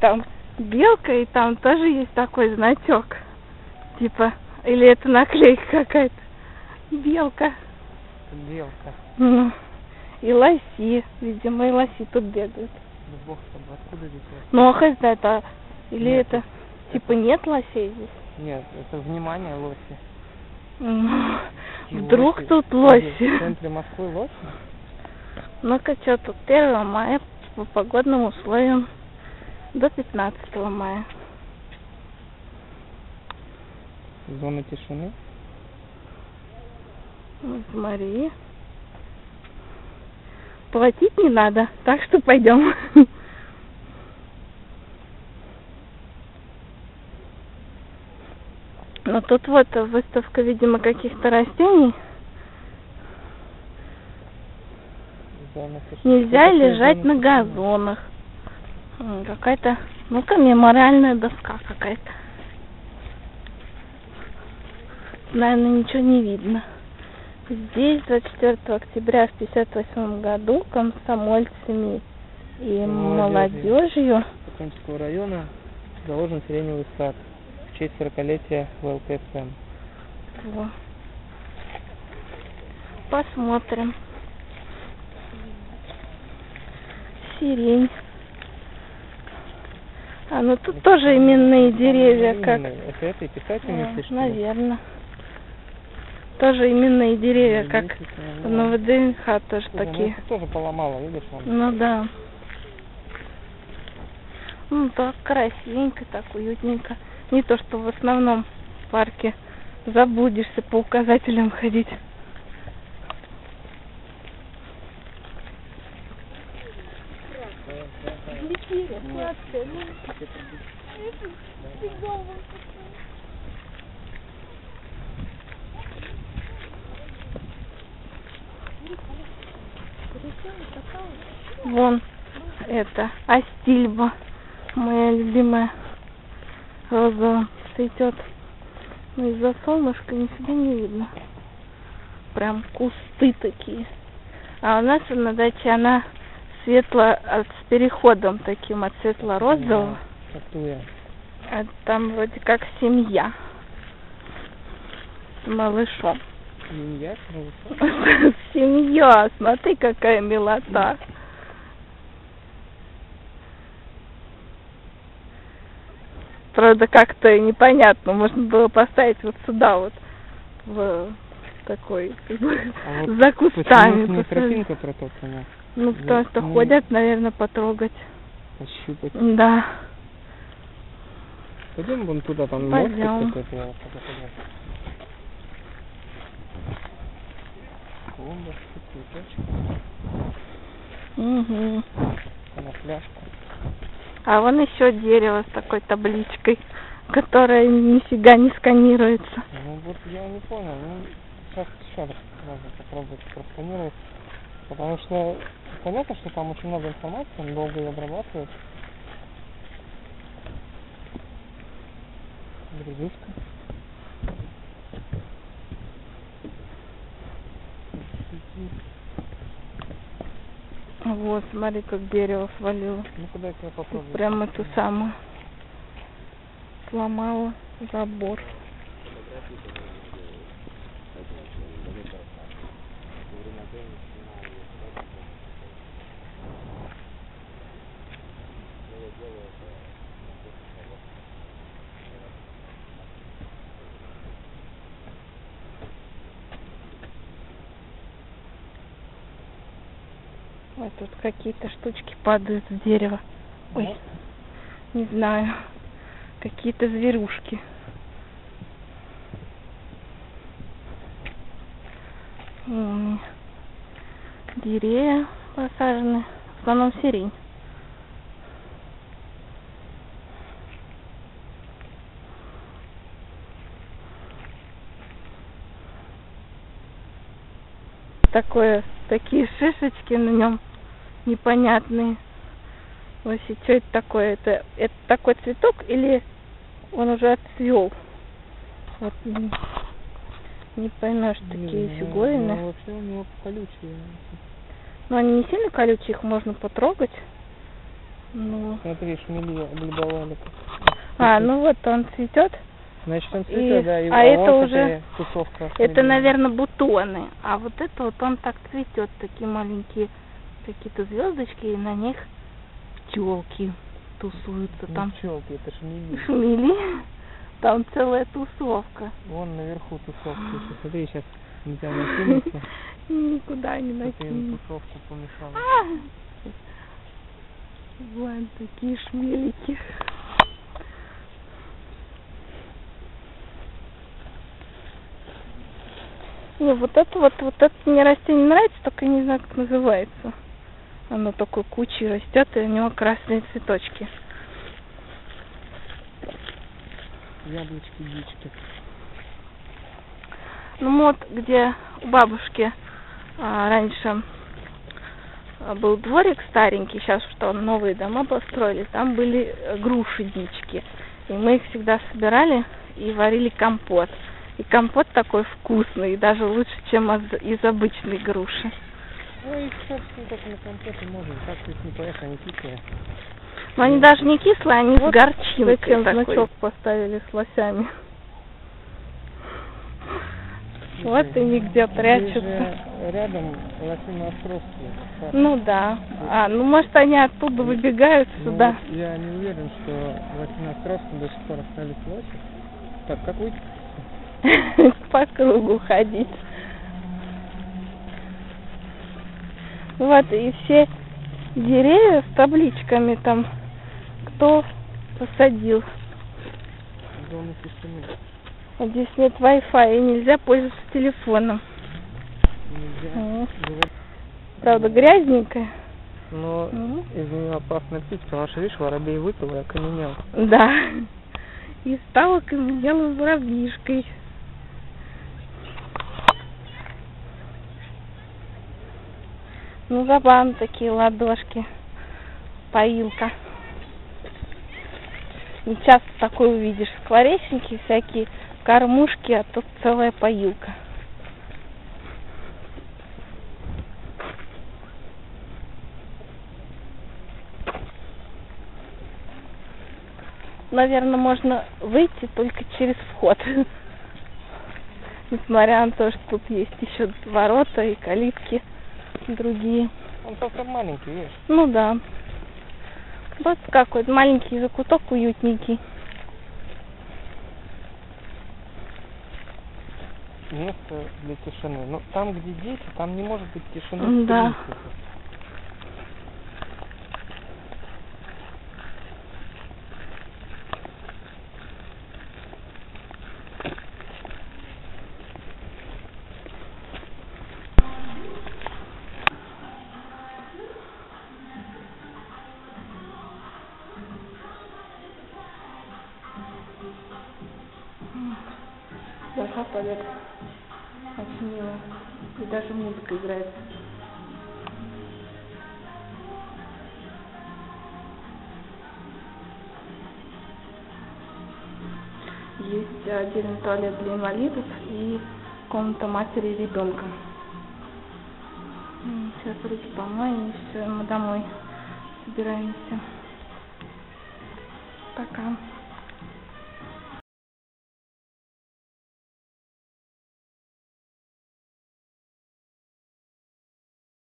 там белка, и там тоже есть такой значок. Типа, или это наклейка какая-то. Белка. Белка. Ну, и лоси. Видимо, и лоси тут бегают. Ну бог тобой, откуда здесь лоси? Ну, а хз это... Или Нет, это... Типа нет лосей здесь? Нет, это внимание лоси. Ну, Вдруг лоси? тут лоси? В центре Москвы лоси? Ну-ка, что тут? 1 мая по погодным условиям до 15 мая. Зона тишины. В Марии. Платить не надо, так что пойдем. Но тут вот выставка, видимо, каких-то растений. Нельзя лежать на газонах. Какая-то, ну-ка, мемориальная доска какая-то. Наверное, ничего не видно. Здесь 24 октября в 58 году комсомольцами и Молодежью. Сокольнического района заложен сиреневый сад в честь 40-летия ВЛКСМ. Во. Посмотрим. Сирень. А, ну тут тоже именные деревья, как... Это этой писательницы, что ли? Наверное. Тоже именные деревья, как в. НВДНХ тоже Слушай, ну такие. это тоже поломало, видишь, он. Ну да. Ну так красивенько, так уютненько. Не то, что в основном парке заблудишься по указателям ходить. Вон это астильба, моя любимая розовая цветет. Но из-за солнышка нифига не видно. Прям кусты такие. А у нас на даче она светло от- с переходом таким от светло-розового. А там вроде как семья с малышом. Миньяк, ну, Семья, смотри, какая милота. Правда, как-то непонятно. Можно было поставить вот сюда вот, в такой, как бы, А вот за кустами. Почему посадить. тропинка протоптана? Ну, что Ну, ходят, наверное, потрогать. Пощупать. Да. Пойдем вон туда, там Пойдем. Угу. конопляшка. А вон еще дерево с такой табличкой, которая нифига не сканируется. Ну вот я не понял, ну сейчас раз можно попробовать просканировать. Потому что понятно, что там очень много информации, он долго ее обрабатывает. Грузушка. Вот, смотри, как дерево свалило. Ну куда я попробую? Прям эту самую сломала забор. Ой, тут какие-то штучки падают в дерево. Ой, не знаю. Какие-то зверюшки. М, Деревья посажены. В основном сирень. Такое, такие шишечки на нем непонятные. Вообще, что это такое? Это, это такой цветок или он уже отцвел? Вот м, не поймешь, такие Ну, фиговины. Ну, вообще у него колючие. Но они не сильно колючие, их можно потрогать. Ну. Смотри, шмели облюбовали. А, ну вот он цветет. Значит, он И- цветет, да, и а это уже- тусовка. Это, наверное, бутоны. А вот это вот он так цветет, такие маленькие какие-то звездочки, и на них пчелки тусуются. Не Там пчелки, это шмели. шмели, там целая тусовка. Вон наверху тусовка еще. Смотри, сейчас на тебя накинется. Никуда не накинешь. тусовку помешал. А! Вон такие шмелики. Не, вот это вот, вот это мне растение нравится, только не знаю, как называется. Оно такой кучей растет, и у него красные цветочки. Яблочки, дички. Ну вот, где у бабушки а, раньше а, был дворик старенький, сейчас что новые дома построили, там были э, груши дички. И мы их всегда собирали и варили компот. И компот такой вкусный, даже лучше, чем из- из обычной груши. Ну и, собственно, только на компоте можно. Так ведь не поехать, они кислые. Но они даже не кислые, они Вот с горчинкой зачем такой. значок поставили с лосями. Вот и нигде прячутся. рядом парк. Ну да. А, ну может они оттуда выбегают Ну, сюда. я не уверен, что в Лосино-Островском до сих пор остались лоси. Так, как выйти? по кругу ходить. Вот, и все деревья с табличками там, кто посадил. Вот здесь нет Wi-Fi, и нельзя пользоваться телефоном. Нельзя говорить. Правда, грязненькая. Но Ну, из нее опасная птица, потому что, видишь, воробей выпил и окаменел. да. И стала каменелой воробьишкой. Ну, забавно такие ладошки. Поилка. Не часто такое увидишь. Скворечники всякие, кормушки, а тут целая поилка. Наверное, можно выйти только через вход. Несмотря на то, что тут есть еще ворота и калитки другие. Он совсем маленький, видишь. Ну да. Вот какой-то маленький закуток уютненький. Место для тишины. Но там, где дети, там не может быть тишины. Да. принципе. Туалет. Очень мило. И даже музыка играет. Есть отдельный туалет для инвалидов и комната матери и ребенка. М, Сейчас руки помоем и все, мы домой собираемся. Пока.